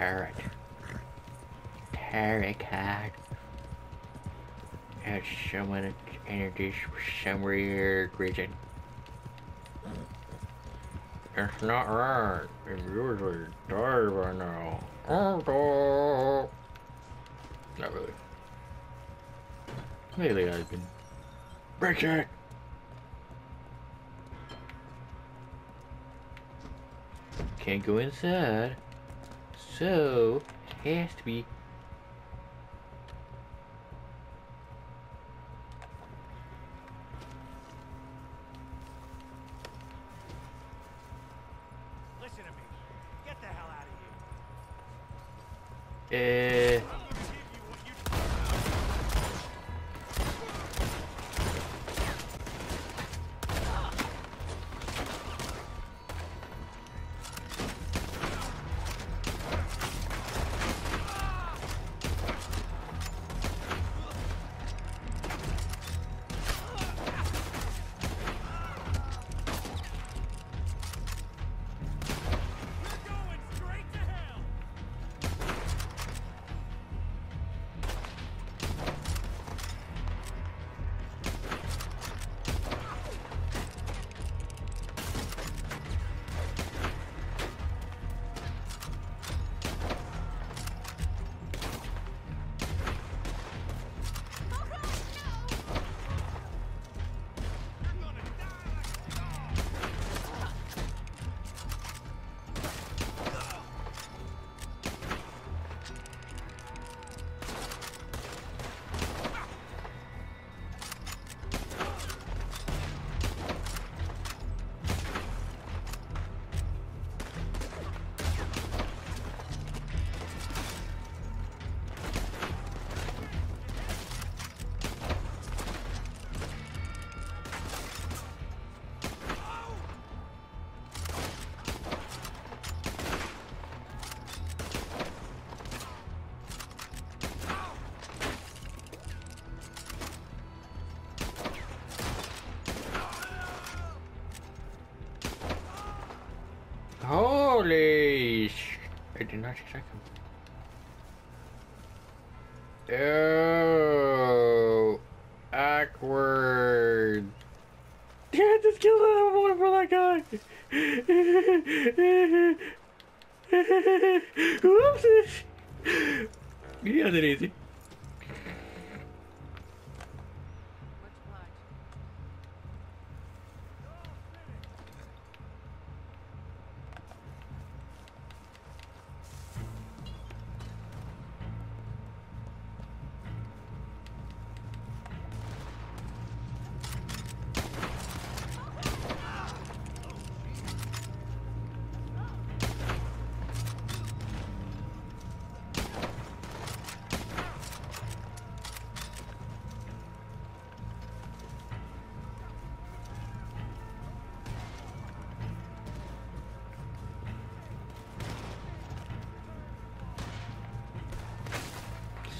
turret. Turret card. Has someone introduced some weird reason. It's not right. If usually die by now. Oh, Not really. Lately I've been. Break it! Can't go inside. So, it has to be Listen to me. Get the hell out of here. Eh, holy sh... I did not expect him. Oh, awkward. Yeah, just kill that. Voting for that guy. Whoopsies. He has it easy.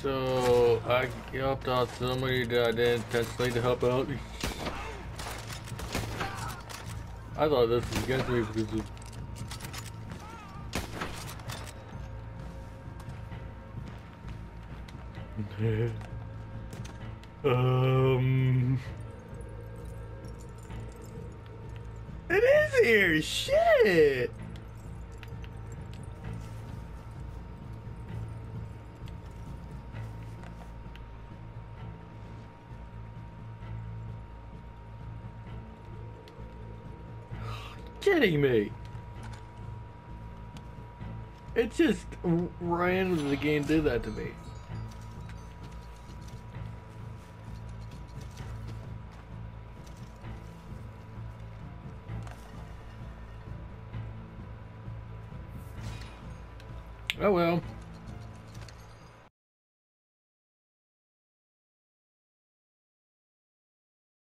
So I helped out somebody that I didn't intentionally to help out. I thought this was against me because of um It is here, shit! Kidding me? It just ran the game did that to me. Oh well.